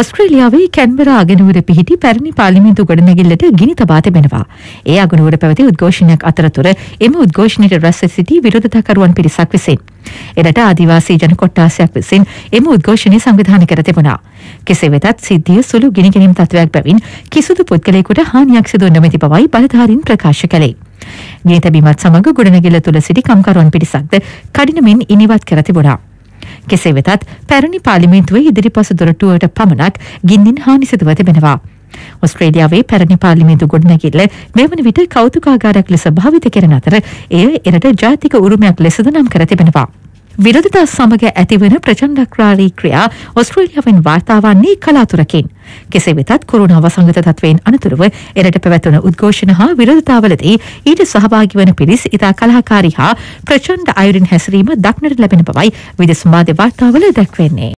ඔස්ට්‍රේලියාවේ Canberra අගනුවර පිහිටි පැරණි පාලිමින්තු ගොඩනැගිල්ලට ගිනි තබා තිබෙනවා. ඒ අගනුවර පැවති උද්ඝෝෂණයක් අතරතුර එම උද්ඝෝෂණයට රැස් සිටි විරෝධතාකරුවන් පිරිසක් විසින්. එරට ආදිවාසී ජන කොට්ටාසයක් විසින් එම උද්ඝෝෂණය සංවිධානය කර තිබුණා. කෙසේ වෙතත් සිද්ධිය සුළු ගිනිගැනීම් තත්වයක් බැවින් කිසිදු පුද්ගලයෙකුට හානියක් සිදු නොමැති බවයි බලධාරීන් ප්‍රකාශ කළේ. ගේ තැබීමත් සමග ගොඩනැගිල්ල තුළ සිටි කම්කරුවන් පිරිසක්ද කඩිනමින් ඉනිවත් කර තිබුණා. කෙසේ වෙතත් පැරණි පාලිමේන්තුවේ ඉදිරිපස දොරටුවට පමණක් ගින්නින් හානි සිදුව තිබෙනවා. ඔස්ට්‍රේලියාවේ පැරණි පාර්ලිමේන්තු ගොඩනැගිල්ල මෙවන විට කෞතුකාගාරයක් ලෙස භාවිත කරන අතර එය එරට ජාතික උරුමයක් ලෙසද නම් කර තිබෙනවා. විරෝධතා සමග ඇතිවන ප්‍රචණ්ඩක්‍රාරී ක්‍රියා ඔස්ට්‍රේලියාවෙන් වාර්තාවන්නේ කලාතුරකින්. කෙසේ වෙතත් කොරුණා වසංගත තත්වයෙන් අනතුරුව එරට පැවැත්වන උද්ඝෝෂණ හා විරෝධතාවලදී ඊට සහභාගි වන පිරිස් ඉතා කලාකාරී හා ප්‍රචණ්ඩ අයුරින් හැසිරීම දක්නට ලැබෙන බවයි විදෙස් මාධ්‍ය වාර්තාවල දැක්වෙන්නේ.